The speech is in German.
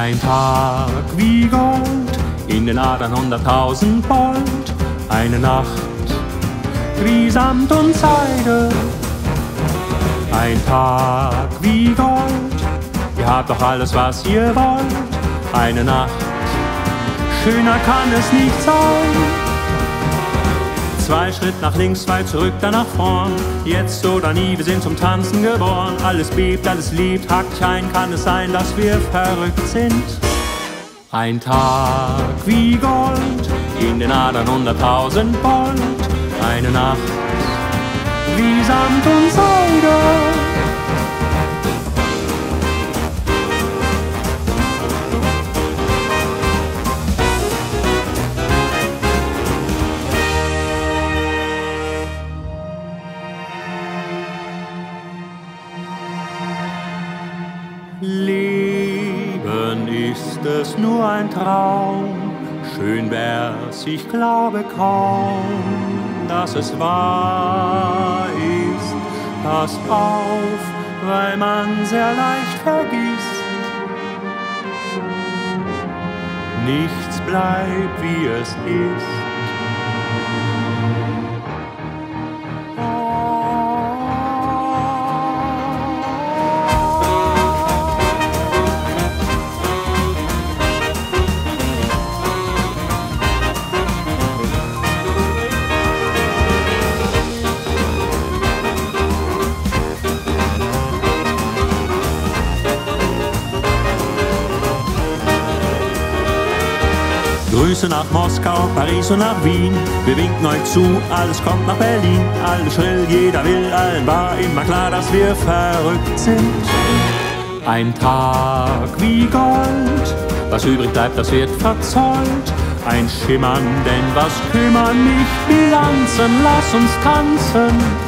Ein Tag wie Gold, in den Adern hunderttausend Volt. Eine Nacht wie Samt und Seide. Ein Tag wie Gold, ihr habt doch alles, was ihr wollt. Eine Nacht, schöner kann es nicht sein. Zwei Schritt nach links, zwei zurück, dann nach vorn. Jetzt oder nie, wir sind zum Tanzen geboren. Alles bebt, alles liebt, hackt ein, kann es sein, dass wir verrückt sind. Ein Tag wie Gold, in den Adern hunderttausend Volt. Eine Nacht wie Samt und Seide. Ist es nur ein Traum, schön wär's, ich glaube kaum, dass es wahr ist. Pass auf, weil man sehr leicht vergisst. Nichts bleibt wie es ist. Grüße nach Moskau, Paris und nach Wien. Wir winken euch zu, alles kommt nach Berlin. Alles schrill, jeder will, allen war immer klar, dass wir verrückt sind. Ein Tag wie Gold, was übrig bleibt, das wird verzollt. Ein Schimmern, denn was kümmern nicht Bilanzen, lass uns tanzen.